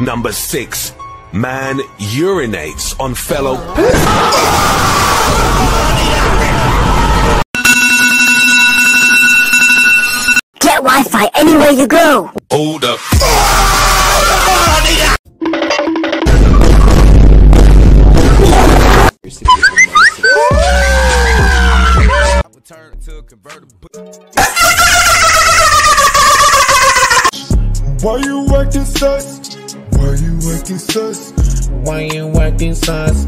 Number six, man urinates on fellow. Get Wi-Fi anywhere you go. Hold up. Why you acting sus? Why you acting sus? Why you acting sus?